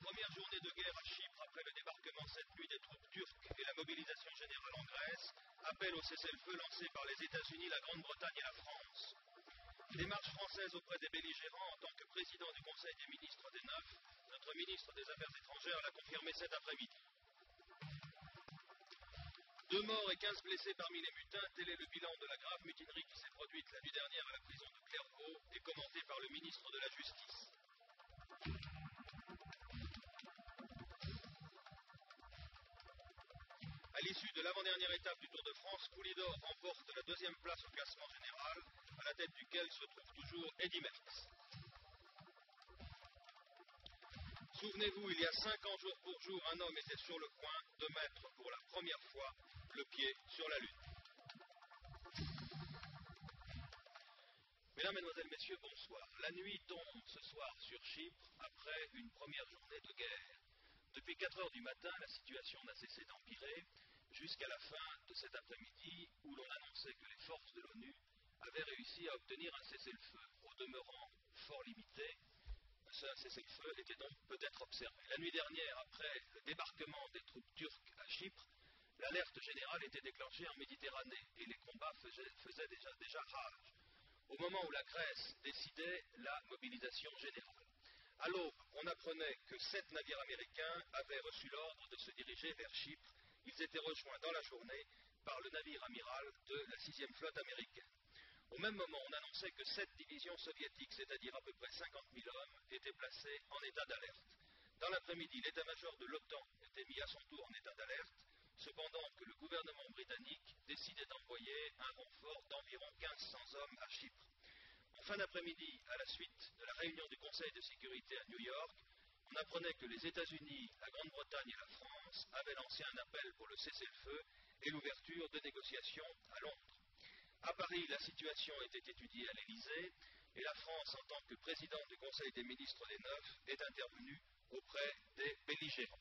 Première journée de guerre à Chypre après le débarquement cette nuit des troupes turques et la mobilisation générale en Grèce, appel au cessez-le-feu lancé par les États-Unis, la Grande-Bretagne et la France. Démarche française auprès des belligérants en tant que président du Conseil des ministres des Neuf, notre ministre des Affaires étrangères l'a confirmé cet après-midi. Deux morts et quinze blessés parmi les mutins, tel est le bilan de la grave mutinerie qui s'est produite la nuit dernière à la prison de Clairvaux et commenté par le ministre de la Justice. À l'issue de l'avant-dernière étape du Tour de France, Poulidor remporte la deuxième place au classement général, à la tête duquel se trouve toujours Eddy Merckx. Souvenez-vous, il y a cinq ans jour pour jour, un homme était sur le point de mettre pour la première fois le pied sur la Lune. Mesdames, Mesdemoiselles, Messieurs, bonsoir. La nuit tombe ce soir sur Chypre après une première journée de guerre. Depuis 4 heures du matin, la situation n'a cessé d'empirer jusqu'à la fin de cet après-midi où l'on annonçait que les forces de l'ONU avaient réussi à obtenir un cessez-le-feu au demeurant fort limité. Ce cessez-le-feu était donc peut-être observé. La nuit dernière, après le débarquement des troupes turques à Chypre, l'alerte générale était déclenchée en Méditerranée et les combats faisaient, déjà, rage. Au moment où la Grèce décidait la mobilisation générale. À l'aube, on apprenait que sept navires américains avaient reçu l'ordre de se diriger vers Chypre. Ils étaient rejoints dans la journée par le navire amiral de la sixième flotte américaine. Au même moment, on annonçait que sept divisions soviétiques, c'est-à-dire à peu près 50 000 hommes, étaient placées en état d'alerte. Dans l'après-midi, l'état-major de l'OTAN était mis à son tour en état d'alerte, cependant que le gouvernement britannique décidait d'envoyer un renfort d'environ 1500 hommes à Chypre. En fin d'après-midi, à la suite de la réunion du Conseil de sécurité à New York, on apprenait que les États-Unis, la Grande-Bretagne et la France avaient lancé un appel pour le cessez-le-feu et l'ouverture de négociations à Londres. À Paris, la situation était étudiée à l'Élysée et la France, en tant que président du Conseil des ministres des Neuf, est intervenue auprès des belligérants.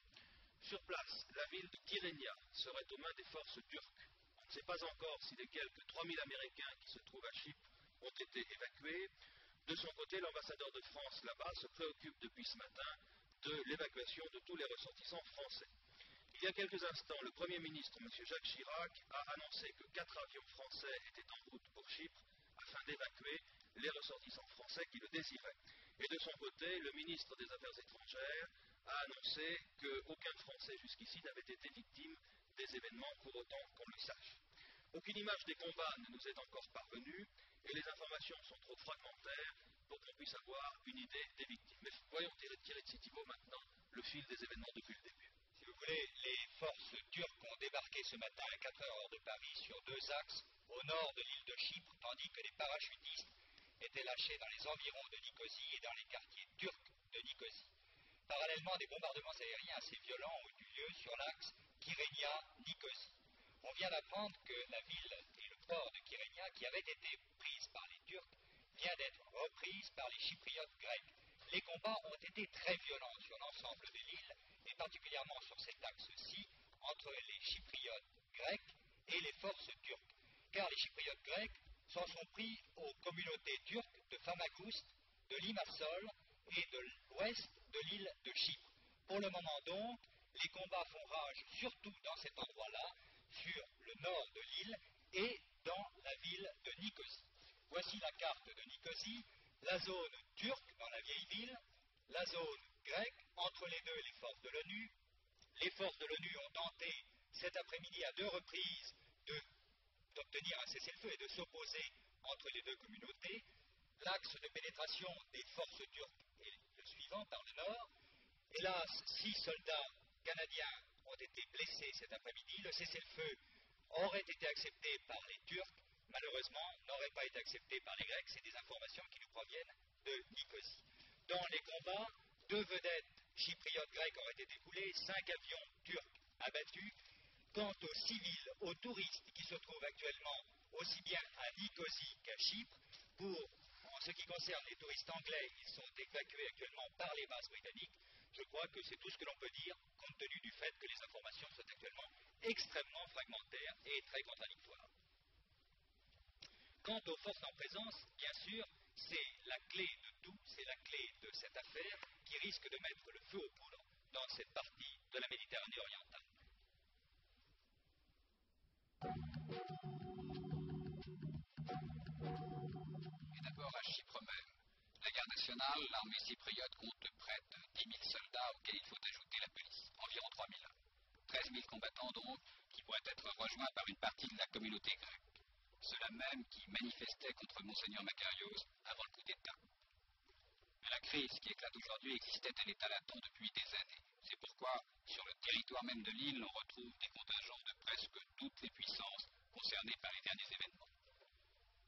Sur place, la ville de Kyrenia serait aux mains des forces turques. On ne sait pas encore si les quelques 3000 Américains qui se trouvent à Chypre ont été évacués. De son côté, l'ambassadeur de France là-bas se préoccupe depuis ce matin de l'évacuation de tous les ressortissants français. Il y a quelques instants, le Premier ministre, M. Jacques Chirac, a annoncé que quatre avions français étaient en route pour Chypre afin d'évacuer les ressortissants français qui le désiraient. Et de son côté, le ministre des Affaires étrangères a annoncé qu'aucun Français jusqu'ici n'avait été victime des événements pour autant qu'on le sache. Aucune image des combats ne nous est encore parvenue et les informations sont trop fragmentaires pour qu'on puisse avoir une idée des victimes. Mais voyons tirer, de Citibo maintenant le fil des événements depuis le début. Si vous voulez, les forces turques ont débarqué ce matin à 4 heures de Paris sur deux axes au nord de l'île de Chypre, tandis que les parachutistes étaient lâchés dans les environs de Nicosie et dans les quartiers turcs de Nicosie. Parallèlement, des bombardements aériens assez violents ont eu lieu sur l'axe Kyrenia-Nicosie. On vient d'apprendre que la ville et le port de Kyrenia, qui avaient été prises par les Turcs, vient d'être reprise par les Chypriotes grecs. Les combats ont été très violents sur l'ensemble de l'île, et particulièrement sur cet axe-ci, entre les Chypriotes grecs et les forces turques. Car les Chypriotes grecs s'en sont pris aux communautés turques de Famagouste, de Limassol et de l'ouest de l'île de Chypre. Pour le moment donc, les combats font rage surtout dans cet endroit-là, sur le nord de l'île et dans la ville de Nicosie. Voici la carte de Nicosie, la zone turque dans la vieille ville, la zone grecque, entre les deux les forces de l'ONU. Les forces de l'ONU ont tenté cet après-midi à deux reprises d'obtenir un cessez-le-feu et de s'opposer entre les deux communautés. L'axe de pénétration des forces turques suivant par le nord. Hélas, six soldats canadiens ont été blessés cet après-midi. Le cessez-le-feu aurait été accepté par les Turcs, malheureusement n'aurait pas été accepté par les Grecs. C'est des informations qui nous proviennent de Nicosie. Dans les combats, deux vedettes chypriotes grecques auraient été coulées, cinq avions turcs abattus. Quant aux civils, aux touristes qui se trouvent actuellement aussi bien à Nicosie qu'à Chypre, pour, ce qui concerne les touristes anglais, ils sont évacués actuellement par les bases britanniques. Je crois que c'est tout ce que l'on peut dire, compte tenu du fait que les informations sont actuellement extrêmement fragmentaires et très contradictoires. Quant aux forces en présence, bien sûr, c'est la clé de tout, c'est la clé de cette affaire qui risque de mettre le feu aux poudres dans cette partie de la Méditerranée orientale. À Chypre même. La garde nationale, l'armée cypriote compte près de 10 000 soldats auxquels il faut ajouter la police, environ 3 000 hommes. 13 000 combattants donc, qui pourraient être rejoints par une partie de la communauté grecque. Ceux-là même qui manifestaient contre Monseigneur Macarios avant le coup d'État. Mais la crise qui éclate aujourd'hui existait à l'état latent depuis des années. C'est pourquoi, sur le territoire même de l'île, on retrouve des contingents de presque toutes les puissances concernées par les derniers événements.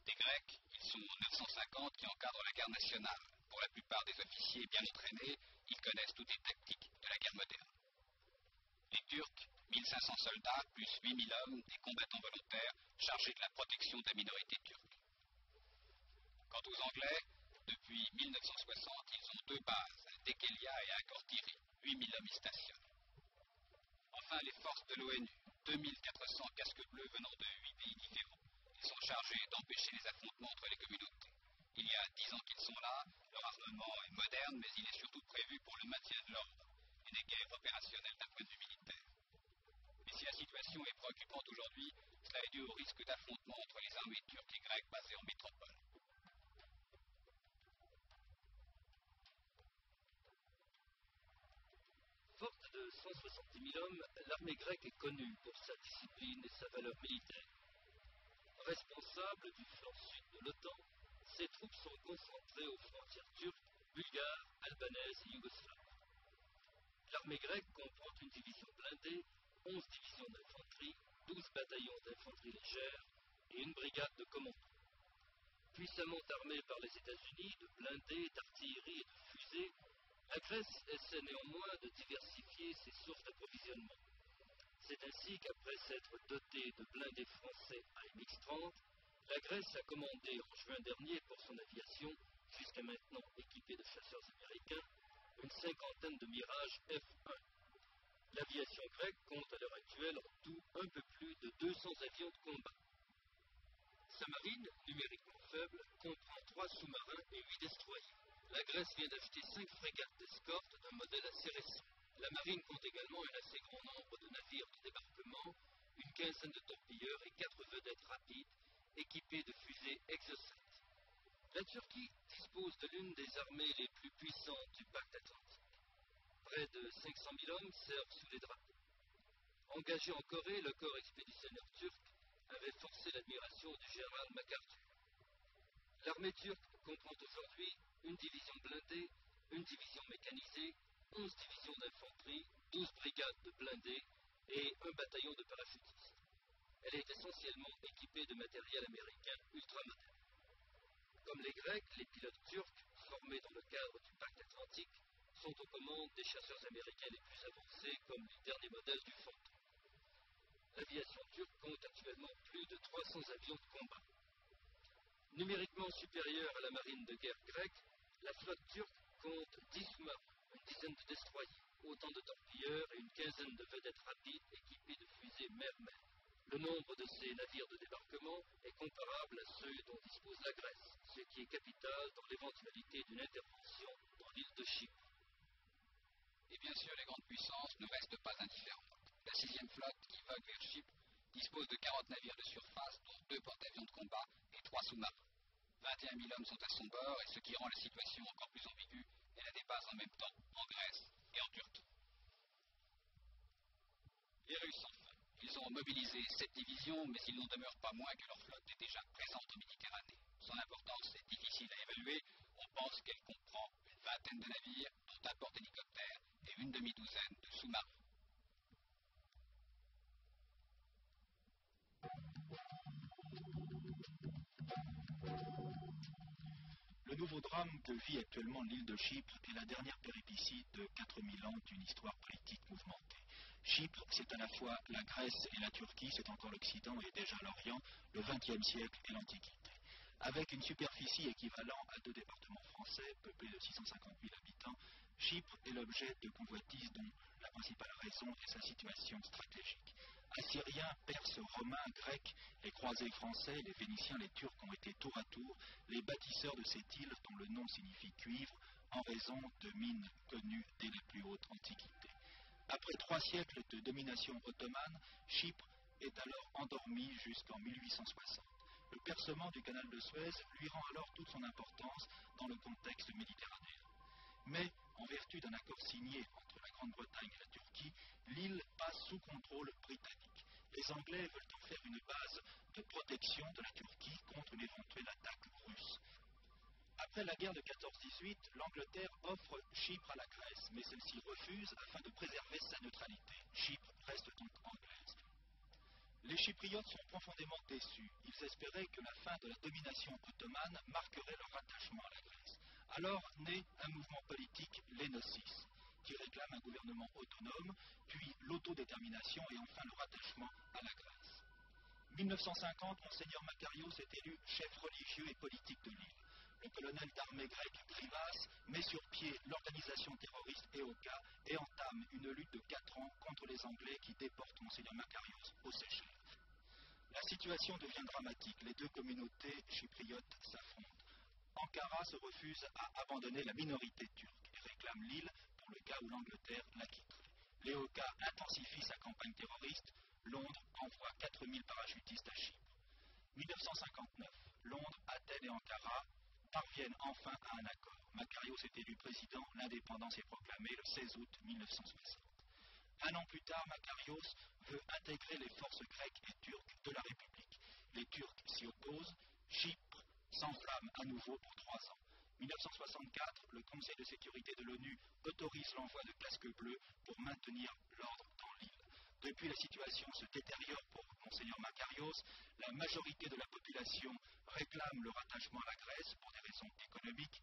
Des Grecs, sont 950 qui encadrent la garde nationale. Pour la plupart des officiers bien entraînés, ils connaissent toutes les tactiques de la guerre moderne. Les Turcs, 1500 soldats plus 8000 hommes, des combattants volontaires chargés de la protection de la minorité turque. Quant aux Anglais, depuis 1960, ils ont deux bases, à Dekelia et à Kortiri. 8000 hommes y stationnent. Enfin, les forces de l'ONU, 2400 casques bleus venant de huit pays différents. Sont chargés d'empêcher les affrontements entre les communautés. Il y a dix ans qu'ils sont là, leur armement est moderne, mais il est surtout prévu pour le maintien de l'ordre et des guerres opérationnelles d'un point de vue militaire. Mais si la situation est préoccupante aujourd'hui, cela est dû au risque d'affrontement entre les armées turques et grecques basées en métropole. Forte de 170 000 hommes, l'armée grecque est connue pour sa discipline et sa valeur militaire. Responsable du flanc sud de l'OTAN, ses troupes sont concentrées aux frontières turques, bulgares, albanaises et yougoslaves. L'armée grecque comprend une division blindée, 11 divisions d'infanterie, 12 bataillons d'infanterie légère et une brigade de commando. Puissamment armée par les États-Unis de blindés, d'artillerie et de fusées, la Grèce essaie néanmoins de diversifier ses sources d'approvisionnement. C'est ainsi qu'après s'être dotée de blindés français AMX-30, la Grèce a commandé en juin dernier pour son aviation, jusqu'à maintenant équipée de chasseurs américains, une cinquantaine de Mirage F-1. L'aviation grecque compte à l'heure actuelle en tout un peu plus de 200 avions de combat. Sa marine, numériquement faible, comprend trois sous-marins et huit destroyers. La Grèce vient d'acheter cinq frégates d'escorte d'un modèle assez récent. La marine compte également un assez grand nombre de navires de débarquement, une quinzaine de torpilleurs et quatre vedettes rapides équipées de fusées Exocet. La Turquie dispose de l'une des armées les plus puissantes du pacte atlantique. Près de 500 000 hommes servent sous les drapeaux. Engagé en Corée, le corps expéditionnaire turc avait forcé l'admiration du général MacArthur. L'armée turque comprend aujourd'hui une division blindée, une division mécanisée, 11 divisions d'infanterie, 12 brigades de blindés et un bataillon de parachutistes. Elle est essentiellement équipée de matériel américain ultramoderne. Comme les pilotes turcs, formés dans le cadre du pacte atlantique, sont aux commandes des chasseurs américains les plus avancés, comme les derniers modèles du Phantom. L'aviation turque compte actuellement plus de 300 avions de combat. Numériquement supérieure à la marine de guerre grecque, la flotte turque compte 10 sous-marins, une dizaine de destroyers, autant de torpilleurs et une quinzaine de vedettes rapides équipées de fusées mer-mer. Le nombre de ces navires de débarquement est comparable à ceux dont dispose la Grèce, ce qui est capital dans l'éventualité d'une intervention dans l'île de Chypre. Et bien sûr, les grandes puissances ne restent pas indifférentes. La sixième flotte, qui vogue vers Chypre, dispose de 40 navires de surface, dont deux porte-avions de combat et trois sous-marins. 21 000 hommes sont à son bord, et ce qui rend la situation encore plus ambiguë est la dépasse en même temps en Grèce et en Turquie. Les Russes. Ils ont mobilisé sept divisions, mais il n'en demeure pas moins que leur flotte est déjà présente en Méditerranée. Son importance est difficile à évaluer. On pense qu'elle comprend une vingtaine de navires, dont un porte-hélicoptère et une demi-douzaine de sous-marins. Le nouveau drame que vit actuellement l'île de Chypre est la dernière péripétie de 4000 ans d'une histoire politique mouvementée. Chypre, c'est à la fois la Grèce et la Turquie, c'est encore l'Occident et déjà l'Orient, le XXe siècle et l'Antiquité. Avec une superficie équivalente à deux départements français, peuplés de 650 000 habitants, Chypre est l'objet de convoitises dont la principale raison est sa situation stratégique. Assyriens, Perses, Romains, Grecs, les croisés français, les Vénitiens, les Turcs ont été tour à tour les bâtisseurs de cette île dont le nom signifie cuivre en raison de mines connues dès la plus haute antiquité. Après trois siècles de domination ottomane, Chypre est alors endormie jusqu'en 1860. Le percement du canal de Suez lui rend alors toute son importance dans le contexte méditerranéen. Mais, en vertu d'un accord signé entre la Grande-Bretagne et la Turquie, l'île passe sous contrôle britannique. Les Anglais veulent en faire une base de protection de la Turquie contre une éventuelle attaque russe. Après la guerre de 14-18, l'Angleterre offre Chypre à la Grèce, mais celle-ci refuse afin de préserver sa neutralité. Chypre reste donc anglaise. Les Chypriotes sont profondément déçus. Ils espéraient que la fin de la domination ottomane marquerait leur attachement à la Grèce. Alors naît un mouvement politique, l'Enosis, qui réclame un gouvernement autonome, puis l'autodétermination et enfin le rattachement à la Grèce. 1950, Monseigneur Makarios est élu chef religieux et politique de l'île. Le colonel d'armée grec Privas met sur pied l'organisation terroriste EOKA et entame une lutte de quatre ans contre les Anglais qui déportent Monseigneur Makarios aux Seychelles. La situation devient dramatique. Les deux communautés chypriotes s'affrontent. Ankara se refuse à abandonner la minorité turque et réclame l'île pour le cas où l'Angleterre la quitterait. L'EOK intensifie sa campagne terroriste. Londres envoie 4000 parachutistes à Chypre. 1959. Londres, Athènes et Ankara parviennent enfin à un accord. Makarios est élu président, l'indépendance est proclamée le 16 août 1960. Un an plus tard, Makarios veut intégrer les forces grecques et turques de la République. Les Turcs s'y opposent. Chypre s'enflamme à nouveau pour trois ans. 1964, le Conseil de sécurité de l'ONU autorise l'envoi de casques bleus pour maintenir l'ordre dans l'île. Depuis, la situation se détériore pour Monseigneur Makarios. La majorité de la population réclame le rattachement à la Grèce pour des raisons économiques.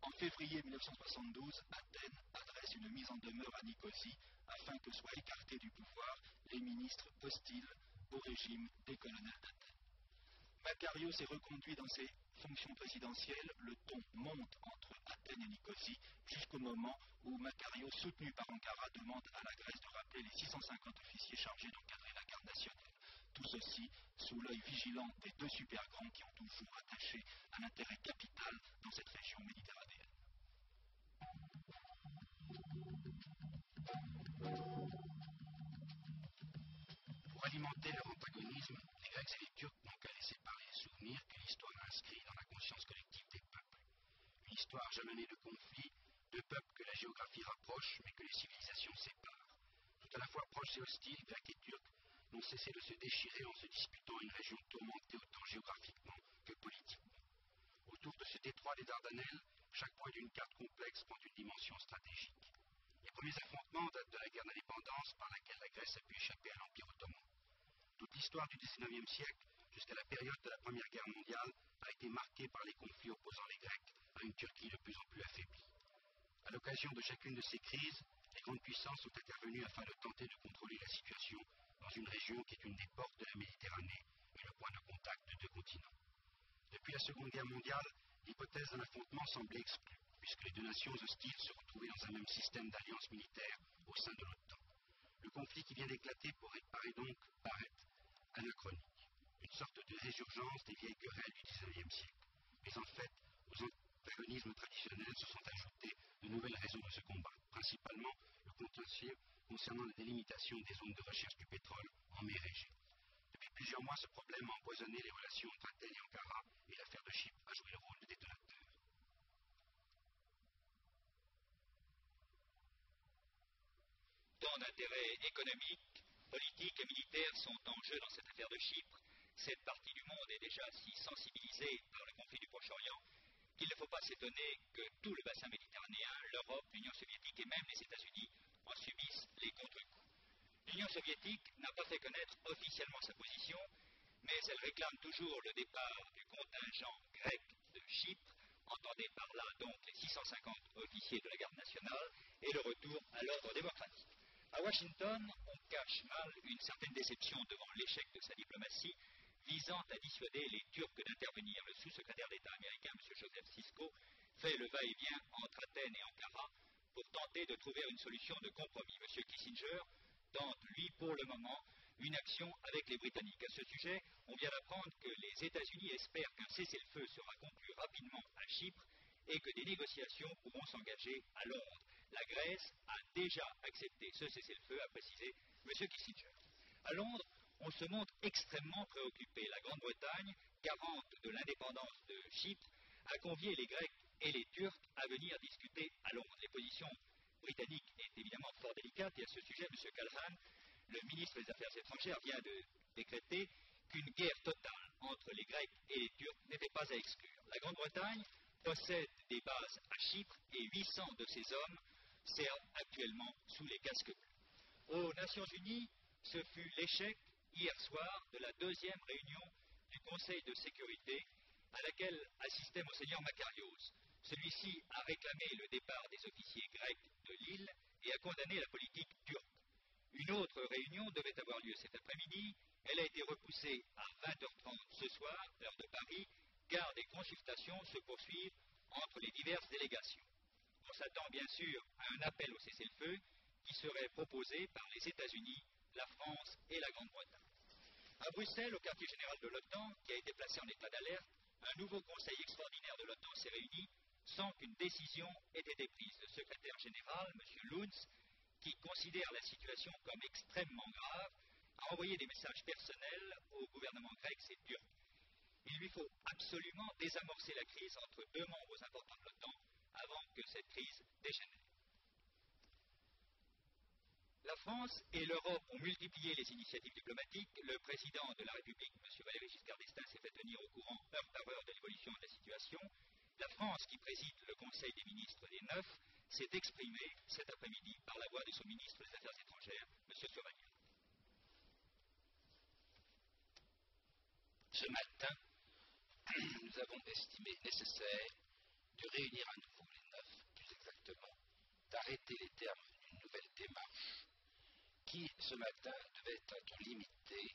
En février 1972, Athènes adresse une mise en demeure à Nicosie afin que soient écartés du pouvoir les ministres hostiles au régime des colonels d'Athènes. Makarios est reconduit dans ses fonctions présidentielles. Le ton monte entre Athènes et Nicosie jusqu'au moment où Makarios, soutenu par Ankara, demande à la Grèce de rappeler les 650 officiers chargés d'encadrer la garde nationale. Tout ceci sous l'œil vigilant des deux super grands qui ont toujours attaché un intérêt capital dans cette région méditerranéenne. Pour alimenter leur antagonisme, les Grecs et les Turcs n'ont qu'à laisser parler les souvenirs que l'histoire inscrit dans la conscience collective des peuples. Une histoire jalonnée de conflits, de peuples que la géographie rapproche mais que les civilisations séparent. Tout à la fois proches et hostiles, Grecs et Turcs n'ont cessé de se déchirer en se disputant une région tourmentée autant géographiquement que politiquement. Autour de ce détroit des Dardanelles, chaque point d'une carte complexe prend une dimension stratégique. Les premiers affrontements datent de la guerre d'indépendance par laquelle la Grèce a pu échapper à l'Empire ottoman. Toute l'histoire du XIXe siècle, jusqu'à la période de la Première Guerre mondiale, a été marquée par les conflits opposant les Grecs à une Turquie de plus en plus affaiblie. À l'occasion de chacune de ces crises, les grandes puissances sont intervenues afin de tenter de contrôler la situation dans une région qui est une des portes de la Méditerranée et le point de contact de deux continents. Depuis la Seconde Guerre mondiale, l'hypothèse d'un affrontement semblait exclue, puisque les deux nations hostiles se retrouvaient dans un même système d'alliance militaire au sein de l'OTAN. Le conflit qui vient d'éclater paraît donc paraître anachronique, une sorte de résurgence des vieilles querelles du XIXe siècle. Mais en fait, aux antagonismes traditionnels se sont ajoutées de nouvelles raisons de ce combat, principalement le contentieux concernant la délimitation des zones de recherche du pétrole en mer Égée. Depuis plusieurs mois, ce problème a empoisonné les relations entre Athènes et Ankara et l'affaire de Chypre a joué le rôle de détonateur. Tant d'intérêts économiques, politiques et militaires sont en jeu dans cette affaire de Chypre. Cette partie du monde est déjà si sensibilisée par le conflit du Proche-Orient qu'il ne faut pas s'étonner que tout le bassin méditerranéen, l'Europe, l'Union soviétique et même les États-Unis en subissent les contre-coups. L'Union soviétique n'a pas fait connaître officiellement sa position, mais elle réclame toujours le départ du contingent grec de Chypre, entendez par là donc les 650 officiers de la garde nationale, et le retour à l'ordre démocratique. À Washington, on cache mal une certaine déception devant l'échec de sa diplomatie visant à dissuader les Turcs d'intervenir. Le sous-secrétaire d'État américain, M. Joseph Sisko, fait le va-et-vient entre Athènes et Ankara pour tenter de trouver une solution de compromis. M. Kissinger tente, lui, pour le moment, une action avec les Britanniques. À ce sujet, on vient d'apprendre que les États-Unis espèrent qu'un cessez-le-feu sera conclu rapidement à Chypre et que des négociations pourront s'engager à Londres. La Grèce a déjà accepté ce cessez-le-feu, a précisé M. Kissinger. À Londres, on se montre extrêmement préoccupé. La Grande-Bretagne, garante de l'indépendance de Chypre, a convié les Grecs et les Turcs à venir discuter à Londres. Les positions britanniques est évidemment fort délicate et à ce sujet, M. Calhan, le ministre des Affaires étrangères, vient de décréter qu'une guerre totale entre les Grecs et les Turcs n'était pas à exclure. La Grande-Bretagne possède des bases à Chypre et 800 de ses hommes servent actuellement sous les casques bleus. Aux Nations Unies, ce fut l'échec hier soir de la deuxième réunion du Conseil de sécurité à laquelle assistait Monseigneur Makarios. Celui-ci a réclamé le départ des officiers grecs de l'île et a condamné la politique turque. Une autre réunion devait avoir lieu cet après-midi. Elle a été repoussée à 20h30 ce soir, heure de Paris, car des consultations se poursuivent entre les diverses délégations. On s'attend bien sûr à un appel au cessez-le-feu qui serait proposé par les États-Unis, la France et la Grande-Bretagne. À Bruxelles, au quartier général de l'OTAN, qui a été placé en état d'alerte, un nouveau conseil extraordinaire de l'OTAN s'est réuni sans qu'une décision ait été prise. Le secrétaire général, M. Lunz, qui considère la situation comme extrêmement grave, a envoyé des messages personnels au gouvernement grec et turc. Il lui faut absolument désamorcer la crise entre deux membres importants de l'OTAN avant que cette crise dégénère. La France et l'Europe ont multiplié les initiatives diplomatiques. Le président de la République, M. Valéry Giscard d'Estaing, s'est fait tenir au courant heure par heure de l'évolution de la situation. La France, qui préside le Conseil des ministres des Neuf, s'est exprimée cet après-midi par la voix de son ministre des Affaires étrangères, M. Slovagna. Ce matin, nous avons estimé nécessaire de réunir à nouveau les neuf, plus exactement, d'arrêter les termes d'une nouvelle démarche qui, ce matin, devait être limitée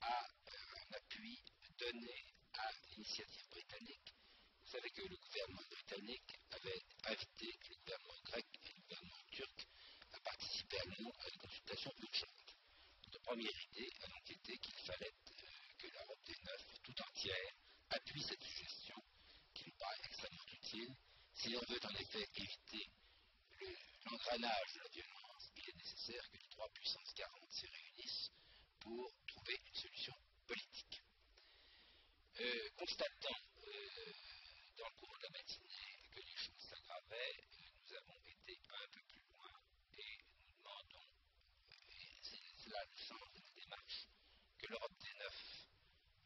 à un appui donné à l'initiative britannique. Vous savez que le gouvernement britannique avait invité le gouvernement grec et le gouvernement turc à participer à Lyon à une consultation urgente. Notre première idée a donc été qu'il fallait que l'Europe des Neuf tout entière appuie cette suggestion qui nous paraît extrêmement utile. Si l'on veut en effet éviter l'engrenage de la violence, il est nécessaire que les trois puissances garantes se réunissent pour trouver une solution politique. Euh, constatant euh, dans le cours de la matinée que les choses s'aggravaient, euh, nous avons été un peu plus loin et nous demandons, et c'est là le sens de la démarche, que l'Europe des Neuf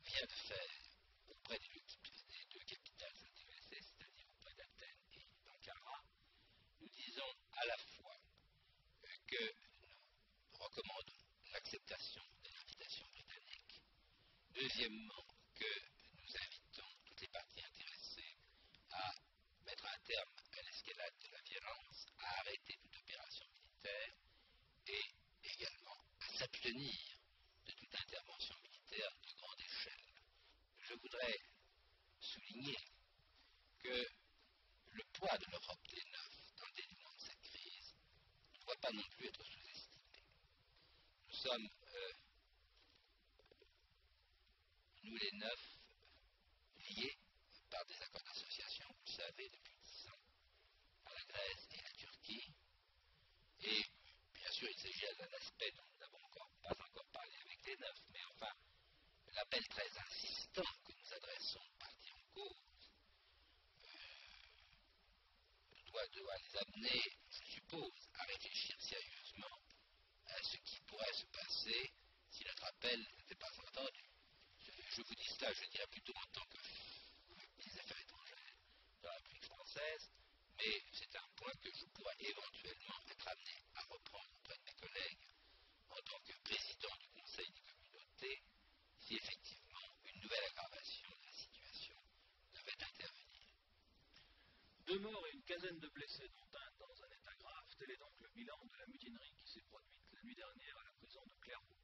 vient de faire auprès des deux capitales intéressées, c'est-à-dire auprès d'Athènes et d'Ankara, nous disons à la fois que nous recommandons l'acceptation de l'invitation britannique, deuxièmement que nous invitons toutes les parties intéressées à mettre un terme à l'escalade de la violence, à arrêter toute opération militaire et également à s'abstenir de toute intervention militaire de grande échelle. Je voudrais souligner que le poids de l'Europe des Neuf dans le dénouement de cette crise ne doit pas non plus être sous-estimé. Nous sommes, euh, nous les Neuf, liés par des accords d'association, vous le savez, depuis dix ans, par la Grèce et la Turquie. Et bien sûr, il s'agit d'un aspect nous n'avons encore, pas encore parlé avec les Neuf, mais enfin, l'appel très insistant que nous adressons aux parties en cause euh, doit, doit les amener, je suppose, à réfléchir sérieusement à ce qui pourrait se passer si notre appel n'était pas entendu. Je, je, vous dis cela, je dirais plutôt en tant que ministre des Affaires étrangères de la République française, mais c'est un point que je pourrais éventuellement être amené à reprendre auprès de mes collègues en tant que président du Conseil des communautés si effectivement une nouvelle aggravation de la situation devait intervenir. Deux morts et une quinzaine de blessés, dont un dans un état grave. Tel est donc le bilan de la mutinerie qui s'est produite la nuit dernière à la prison de Clairvaux.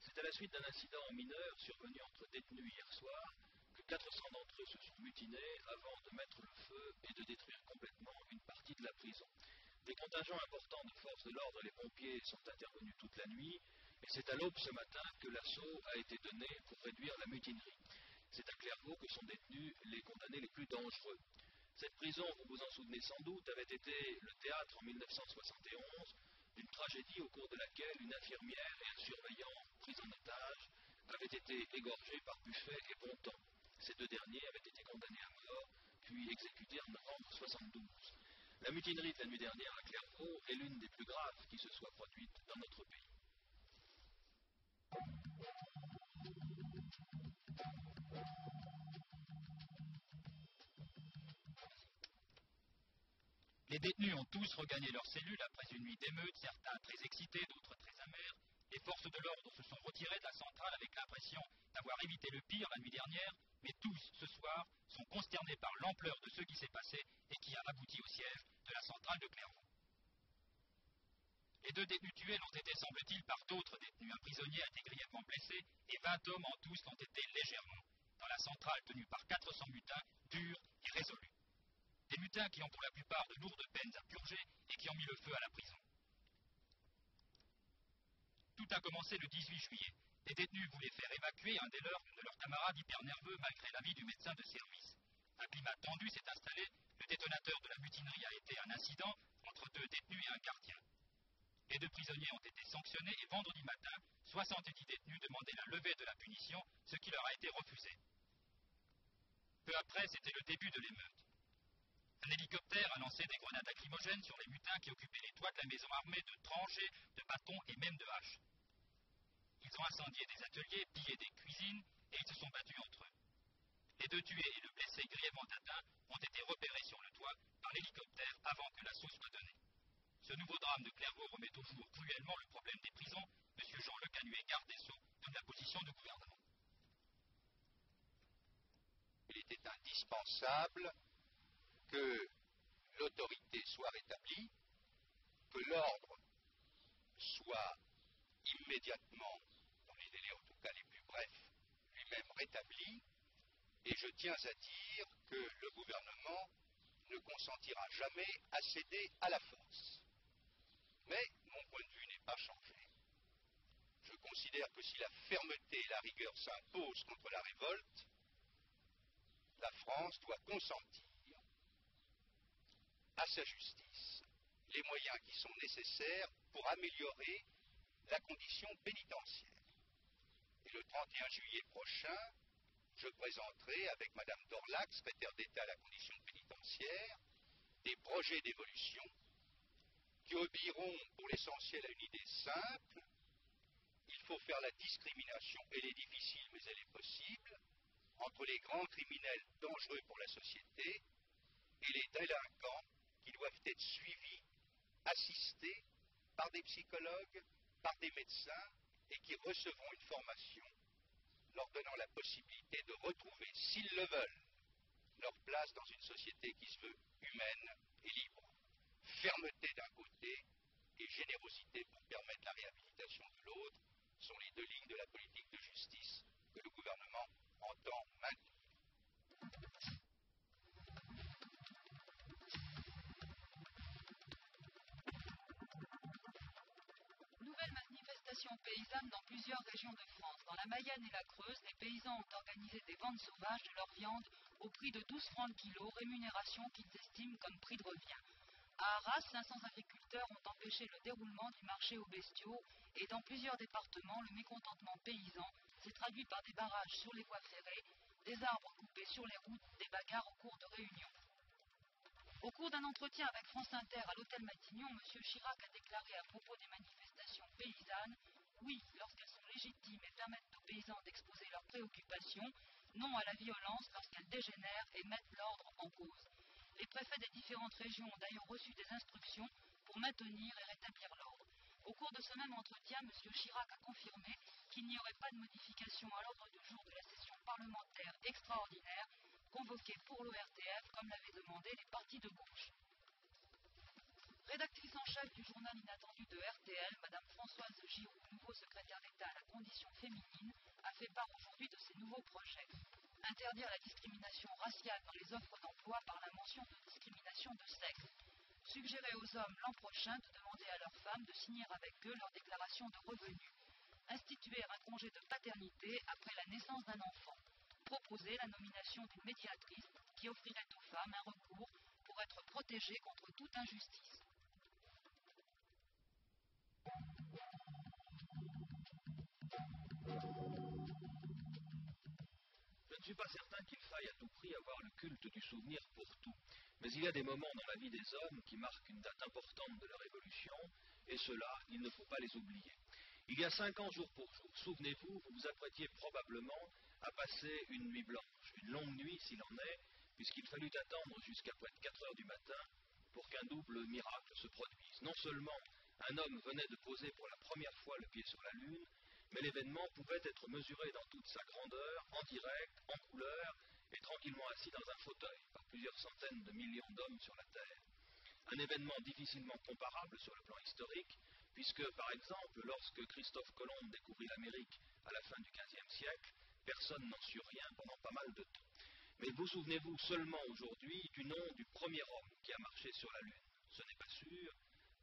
C'est à la suite d'un incident mineur survenu entre détenus hier soir que 400 d'entre eux se sont mutinés avant de mettre le feu et de détruire complètement une partie de la prison. Des contingents importants de forces de l'ordre et les pompiers sont intervenus toute la nuit Et c'est à l'aube ce matin que l'assaut a été donné pour réduire la mutinerie. C'est à Clairvaux que sont détenus les condamnés les plus dangereux. Cette prison, vous vous en souvenez sans doute, avait été le théâtre en 1971 d'une tragédie au cours de laquelle une infirmière et un surveillant pris en otage avaient été égorgés par Buffet et Bontemps. Ces deux derniers avaient été condamnés à mort, puis exécutés en novembre 72. La mutinerie de la nuit dernière à Clairvaux est l'une des plus graves qui se soit produite dans notre pays. Les détenus ont tous regagné leurs cellules après une nuit d'émeute, certains très excités, d'autres très amers. Les forces de l'ordre se sont retirées de la centrale avec l'impression d'avoir évité le pire la nuit dernière, mais tous, ce soir, sont consternés par l'ampleur de ce qui s'est passé et qui a abouti au siège de la centrale de Clairvaux. Les deux détenus tués l'ont été, semble-t-il, par d'autres détenus. Un prisonnier a été grièvement blessé et 20 hommes en tous l'ont été légèrement dans la centrale tenue par 400 mutins, durs et résolus. Des mutins qui ont pour la plupart de lourdes peines à purger et qui ont mis le feu à la prison. Tout a commencé le 18 juillet. Les détenus voulaient faire évacuer un des leurs, de leurs camarades hyper nerveux malgré l'avis du médecin de service. Un climat tendu s'est installé. Le détonateur de la mutinerie a été un incident entre deux détenus et un gardien. Les deux prisonniers ont été sanctionnés et vendredi matin, 70 détenus demandaient la levée de la punition, ce qui leur a été refusé. Peu après, c'était le début de l'émeute. Un hélicoptère a lancé des grenades lacrymogènes sur les mutins qui occupaient les toits de la maison armée de tranchées, de bâtons et même de haches. Ils ont incendié des ateliers, pillé des cuisines et ils se sont battus entre eux. Les deux tués et le blessé grièvement atteint ont été repérés sur le toit par l'hélicoptère avant que l'assaut soit donné. Ce nouveau drame de Clairvaux remet au jour cruellement le problème des prisons. M. Jean Le Canuet, garde des Sceaux, donne la position du gouvernement. Il était indispensable que l'autorité soit rétablie, que l'ordre soit immédiatement, dans les délais en tout cas les plus brefs, lui-même rétabli, et je tiens à dire que le gouvernement ne consentira jamais à céder à la force. Mais mon point de vue n'est pas changé. Je considère que si la fermeté et la rigueur s'imposent contre la révolte, la France doit consentir à sa justice les moyens qui sont nécessaires pour améliorer la condition pénitentiaire. Et le 31 juillet prochain, je présenterai avec Madame Dorlac, secrétaire d'État à la condition pénitentiaire, des projets d'évolution qui obéiront pour l'essentiel à une idée simple. Il faut faire la discrimination, elle est difficile mais elle est possible, entre les grands criminels dangereux pour la société et les délinquants qui doivent être suivis, assistés par des psychologues, par des médecins et qui recevront une formation leur donnant la possibilité de retrouver, s'ils le veulent, leur place dans une société qui se veut humaine et libre. Fermeté d'un côté et générosité pour permettre la réhabilitation de l'autre sont les deux lignes de la politique de justice que le gouvernement entend maintenir. Plusieurs régions de France. Dans la Mayenne et la Creuse, les paysans ont organisé des ventes sauvages de leur viande au prix de 12 francs le kilo, rémunération qu'ils estiment comme prix de revient. À Arras, 500 agriculteurs ont empêché le déroulement du marché aux bestiaux et dans plusieurs départements, le mécontentement paysan s'est traduit par des barrages sur les voies ferrées, des arbres coupés sur les routes, des bagarres au cours de réunions. Au cours d'un entretien avec France Inter à l'hôtel Matignon, M. Chirac a déclaré à propos des manifestations paysannes oui, lorsqu'elles sont légitimes et permettent aux paysans d'exposer leurs préoccupations, non à la violence lorsqu'elles dégénèrent et mettent l'ordre en cause. Les préfets des différentes régions ont d'ailleurs reçu des instructions pour maintenir et rétablir l'ordre. Au cours de ce même entretien, M. Chirac a confirmé qu'il n'y aurait pas de modification à l'ordre du jour de la session parlementaire extraordinaire convoquée pour l'ORTF comme l'avaient demandé les partis de gauche. Rédactrice en chef du journal inattendu de RTL, Mme Françoise Giroud, nouveau secrétaire d'État à la condition féminine, a fait part aujourd'hui de ses nouveaux projets. Interdire la discrimination raciale dans les offres d'emploi par la mention de discrimination de sexe. Suggérer aux hommes l'an prochain de demander à leurs femmes de signer avec eux leur déclaration de revenus. instituer un congé de paternité après la naissance d'un enfant, proposer la nomination d'une médiatrice qui offrirait aux femmes un recours pour être protégées contre toute injustice. Je ne suis pas certain qu'il faille à tout prix avoir le culte du souvenir pour tout, mais il y a des moments dans la vie des hommes qui marquent une date importante de leur évolution, et cela, il ne faut pas les oublier. Il y a cinq ans, jour pour jour, souvenez-vous, vous vous apprêtiez probablement à passer une nuit blanche, une longue nuit s'il en est, puisqu'il fallut attendre jusqu'à près de 4 heures du matin pour qu'un double miracle se produise. Non seulement un homme venait de poser pour la première fois le pied sur la Lune, mais l'événement pouvait être mesuré dans toute sa grandeur, en direct, en couleur, et tranquillement assis dans un fauteuil par plusieurs centaines de millions d'hommes sur la Terre. Un événement difficilement comparable sur le plan historique, puisque, par exemple, lorsque Christophe Colomb découvrit l'Amérique à la fin du XVe siècle, personne n'en sut rien pendant pas mal de temps. Mais vous souvenez-vous seulement aujourd'hui du nom du premier homme qui a marché sur la Lune Ce n'est pas sûr,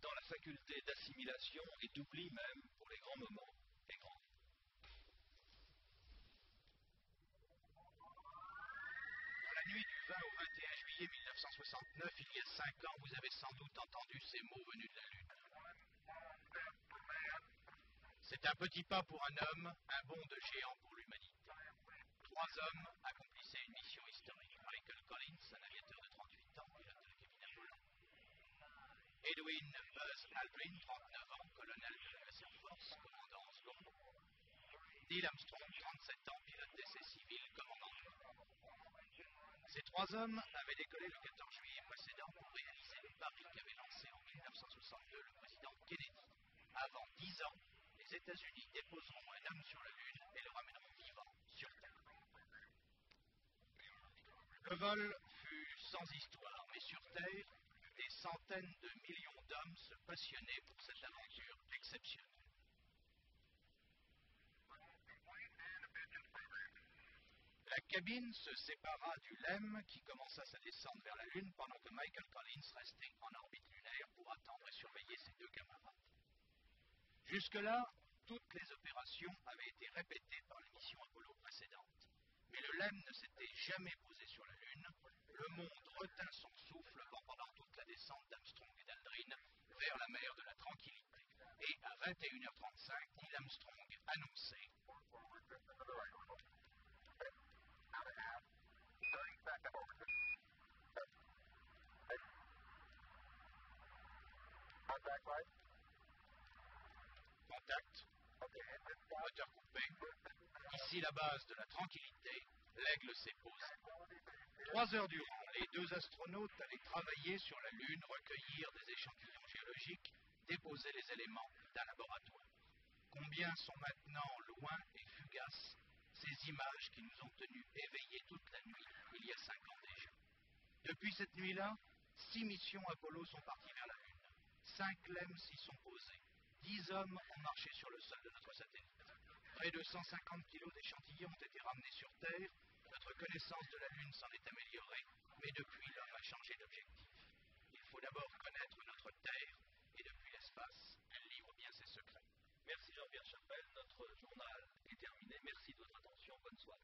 dans la faculté d'assimilation et d'oubli même pour les grands moments 21 juillet 1969, il y a cinq ans, vous avez sans doute entendu ces mots venus de la Lune. C'est un petit pas pour un homme, un bond de géant pour l'humanité. Trois hommes accomplissaient une mission historique. Michael Collins, un aviateur de 38 ans, pilote de la cabine. Edwin Buzz Aldrin, 39 ans, colonel de la Air Force, commandant Oslo. Neil Armstrong, 37 ans, pilote d'essai civil, commandant Ces trois hommes avaient décollé le 14 juillet précédent pour réaliser le pari qu'avait lancé en 1962 le président Kennedy. Avant dix ans, les États-Unis déposeront un homme sur la Lune et le ramèneront vivant sur Terre. Le vol fut sans histoire, mais sur Terre, des centaines de millions d'hommes se passionnaient pour cette aventure exceptionnelle. La cabine se sépara du LEM qui commença sa descente vers la Lune pendant que Michael Collins restait en orbite lunaire pour attendre et surveiller ses deux camarades. Jusque-là, toutes les opérations avaient été répétées par les missions Apollo précédentes. Mais le LEM ne s'était jamais posé sur la Lune. Le monde retint son souffle pendant toute la descente d'Armstrong et d'Aldrin vers la mer de la Tranquillité. Et à 21h35, Neil Armstrong annonçait Contact. Moteur coupé. Ici la base de la tranquillité. L'aigle s'est posé. Trois heures durant, les deux astronautes allaient travailler sur la Lune, recueillir des échantillons géologiques, déposer les éléments d'un laboratoire. Combien sont maintenant loin et fugaces? Ces images qui nous ont tenus éveillés toute la nuit, il y a cinq ans déjà. Depuis cette nuit-là, six missions Apollo sont parties vers la Lune. Cinq LEM s'y sont posés. Dix hommes ont marché sur le sol de notre satellite. Près de 150 kilos d'échantillons ont été ramenés sur Terre. Notre connaissance de la Lune s'en est améliorée, mais depuis l'homme a changé d'objectif. Il faut d'abord connaître notre Terre, et depuis l'espace, elle livre bien ses secrets. Merci Jean-Pierre Chapelle. Merci de votre attention. Bonne soirée.